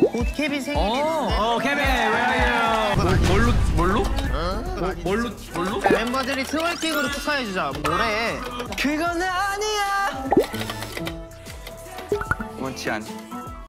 곧 케빈 생일인데 어, 어, 케빈, 왜요? 뭘로, 뭘로? 어? 뭐, 뭘로, 뭘로? 멤버들이 트월킹으로 축하해주자. 뭐래? 그건 아니야. 원치 않.